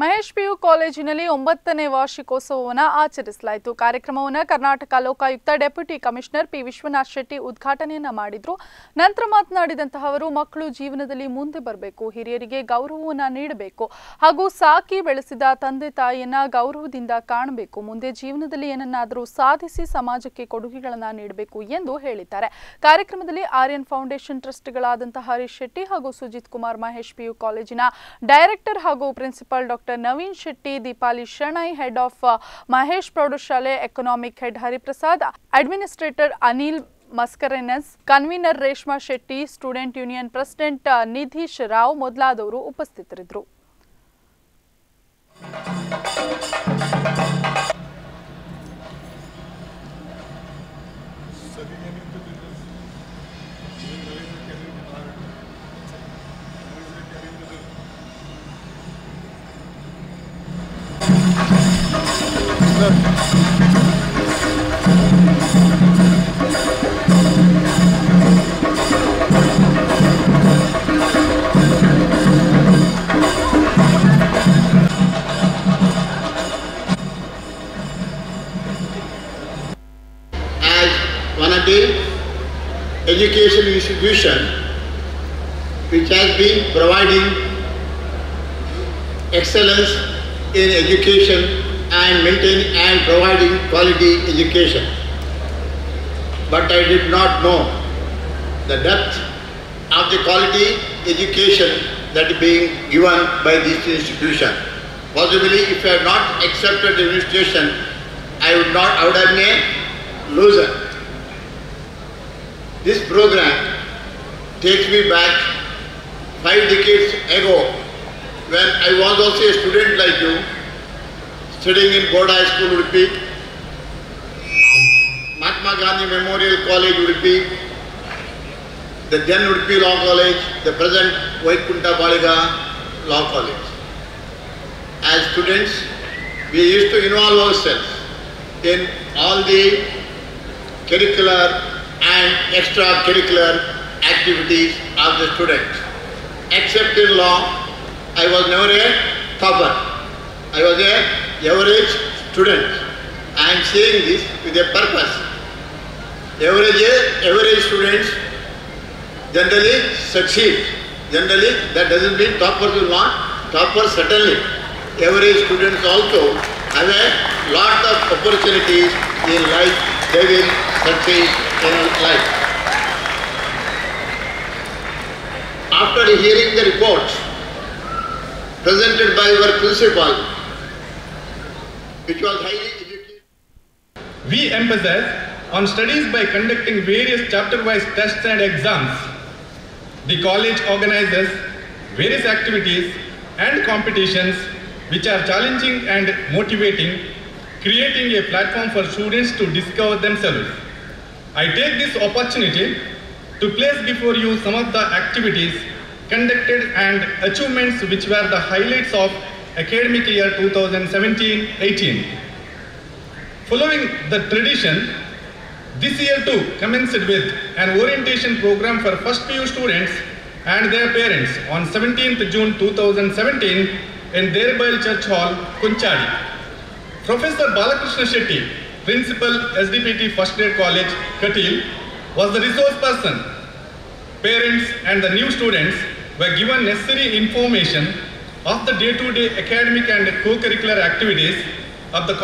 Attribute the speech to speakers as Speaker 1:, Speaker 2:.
Speaker 1: Mahesh PU ಕಾಲೇಜಿನಲ್ಲಿ ಒಂಬತ್ತನೇ ವಾರ್ಷಿಕೋತ್ಸವವನ್ನು ಆಚರಿಸಲಾಯಿತು. ಕಾರ್ಯಕ್ರಮವನ್ನು Karnataka Lokayukta deputy commissioner P Vishwanath Shetty ಉದ್ಘಾಟನೆಯನ್ನ ಮಾಡಿದ್ರು. ನಂತರ ಮಾತನಾಡಿದಂತಹ ಅವರು ಮಕ್ಕಳು ಜೀವನದಲ್ಲಿ ಮುಂದೆ ಬರಬೇಕು, ಹಿರಿಯರಿಗೆ ಗೌರವವನ್ನು ನೀಡಬೇಕು ಹಾಗೂ ಸಾಕಿ ಬೆಳೆಸಿದ ತಂದೆ ತಾಯಿಯನ್ನ ಗೌರವದಿಂದ ಕಾಣಬೇಕು, ಮುಂದೆ ಜೀವನದಲ್ಲಿ ಏನನ್ನಾದರೂ ಸಾಧಿಸಿ ಸಮಾಜಕ್ಕೆ ಕೊಡುಗೆಗಳನ್ನು ನೀಡಬೇಕು ಎಂದು ಹೇಳಿದ್ದಾರೆ. ಕಾರ್ಯಕ್ರಮದಲ್ಲಿ ಆರ್ಯನ್ ಫೌಂಡೇಶನ್ ಟ್ರಸ್ಟ್ಗಳಾದಂತಹ ಹರೀಶ್ ಶೆಟ್ಟಿ ಹಾಗೂ ಸುಜಿತ್ ಕುಮಾರ್ ಮಹೇಶ್ ಪಿಯು ಕಾಲೇಜಿನ ಡೈರೆಕ್ಟರ್ ಹಾಗೂ principal doctor Naveen Shetty Deepali Shenoy head of Mahesh ಪ್ರೌಢಶಾಲೆ economic head Hariprasad administrator Anil Mascarenhas convener Reshma Shetty student union president Nidheesh Rao ಮೊದಲಾದವರು ಉಪಸ್ಥಿತರಿದ್ದರು.
Speaker 2: Education institution which has been providing excellence in education and maintaining and providing quality education. But I did not know the depth of the quality education that is being given by this institution. Possibly if I had not accepted the administration, I would not, I would have been a loser. This program takes me back five decades ago when I was also a student like you, studying in Board High School Udupi, Mahatma Gandhi Memorial College Udupi, the then Udupi Law College, the present Vaikunta Baliga Law College. As students, we used to involve ourselves in all the curricular and extracurricular activities of the students. Except in law, I was never a topper. I was a average student. I am saying this with a purpose. Average, average students generally succeed. Generally, that doesn't mean toppers will not. Toppers certainly. Average students also have a lot of opportunities in life. They will succeed in life. After hearing the reports presented by our principal, which was highly educated.
Speaker 3: We emphasize on studies by conducting various chapter-wise tests and exams. The college organizes various activities and competitions which are challenging and motivating, creating a platform for students to discover themselves. I take this opportunity to place before you some of the activities conducted and achievements which were the highlights of academic year 2017-18. Following the tradition, this year too commenced with an orientation program for first PU students and their parents on 17th June 2017 in Derbail Church Hall, Kunchadi. Professor Balakrishna Shetty, Principal SDPT First Grade College, Katil, was the resource person. Parents and the new students were given necessary information of the day-to-day academic and co-curricular activities of the